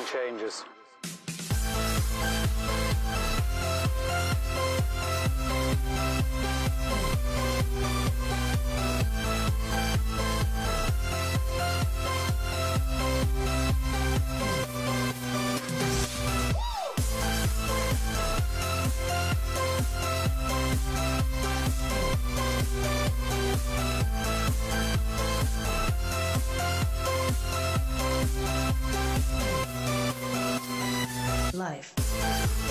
game changers. We'll be right back. Life.